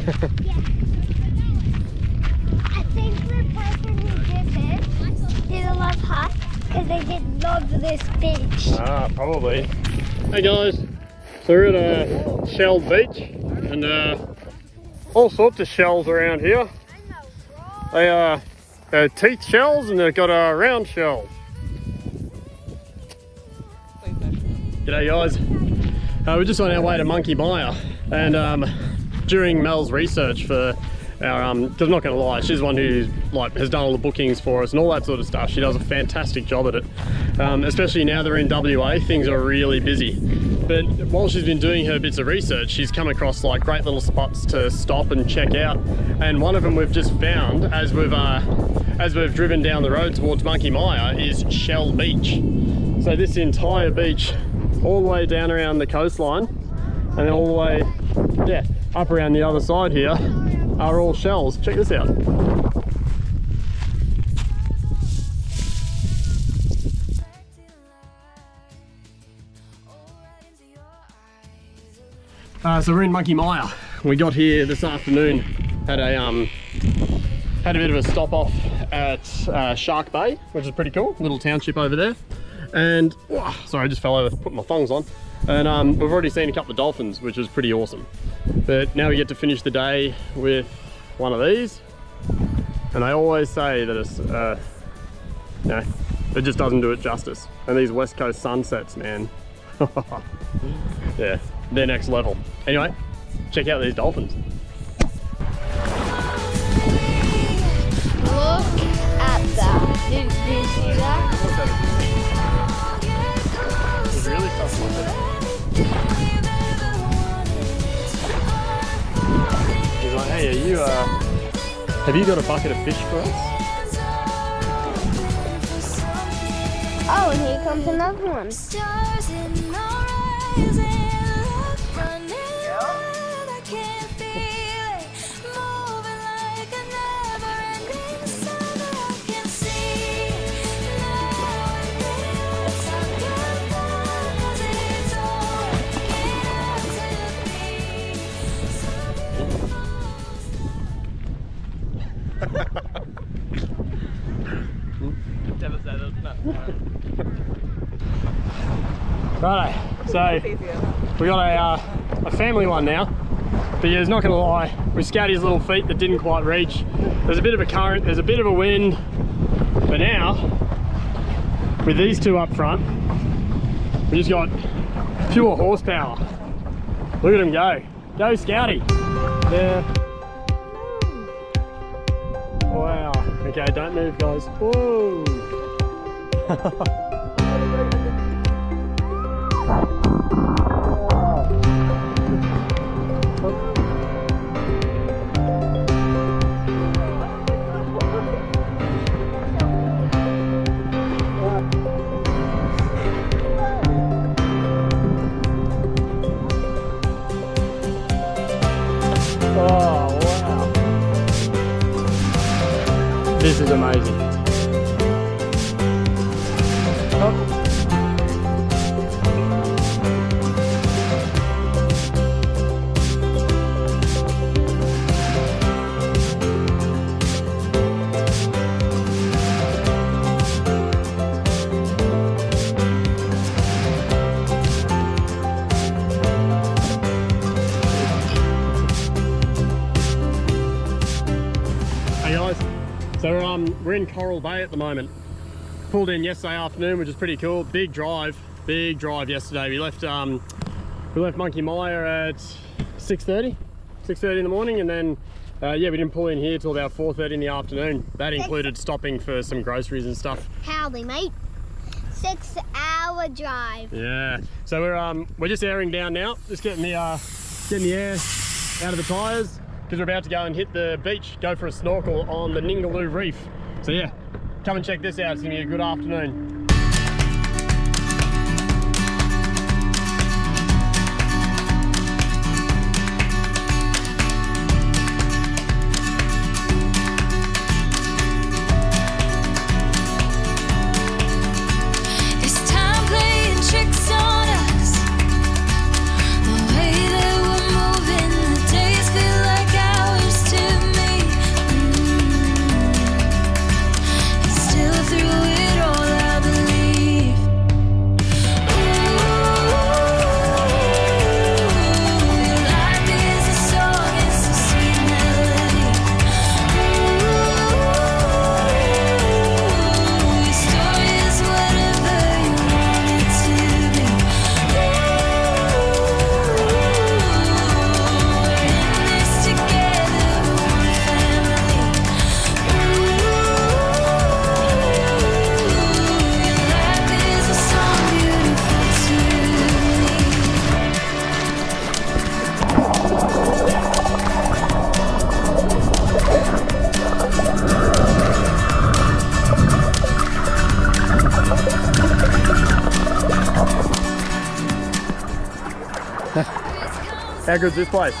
I think the person who did this did a love hut because they did love this beach. Ah, probably. Hey guys, so we're at a shell beach and uh, all sorts of shells around here. They are uh, teeth shells and they've got uh, round shells. G'day guys. Uh, we're just on our way to Monkey Mia and um, during Mel's research for our, um, I'm not gonna lie, she's one who like has done all the bookings for us and all that sort of stuff. She does a fantastic job at it. Um, especially now they're in WA, things are really busy. But while she's been doing her bits of research, she's come across like great little spots to stop and check out. And one of them we've just found as we've uh, as we've driven down the road towards Monkey Mia is Shell Beach. So this entire beach, all the way down around the coastline, and then all the way, yeah, up around the other side here, are all shells. Check this out. Uh, so we're in Monkey Mia. We got here this afternoon, had a um, had a bit of a stop off at uh, Shark Bay, which is pretty cool, little township over there. And oh, sorry, I just fell over, put my thongs on. And um, we've already seen a couple of dolphins, which was pretty awesome. But now we get to finish the day with one of these. And I always say that it's, uh, it just doesn't do it justice. And these West Coast sunsets, man. yeah, they're next level. Anyway, check out these dolphins. Look at that. Did you see that? It's really tough He's like, hey, are you, uh, have you got a bucket of fish for us? Oh, and here comes another one. Righto, so we got a, uh, a family one now. But yeah, it's not gonna lie, we scouted his little feet that didn't quite reach. There's a bit of a current, there's a bit of a wind, but now, with these two up front, we just got pure horsepower. Look at him go. Go Scouty. Yeah. Wow. Okay, don't move guys. Whoa. amazing. We're in Coral Bay at the moment. Pulled in yesterday afternoon, which is pretty cool. Big drive, big drive yesterday. We left um, we left Monkey Mia at 6:30, 6:30 in the morning, and then uh, yeah, we didn't pull in here till about 4:30 in the afternoon. That included stopping for some groceries and stuff. Howdy, mate. Six hour drive. Yeah. So we're um we're just airing down now, just getting the uh, getting the air out of the tyres because we're about to go and hit the beach, go for a snorkel on the Ningaloo Reef. So yeah, come and check this out. It's gonna be a good afternoon. How good's this place?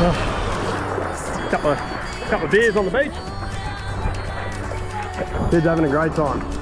Oh, couple of couple of beers on the beach. Kids having a great time.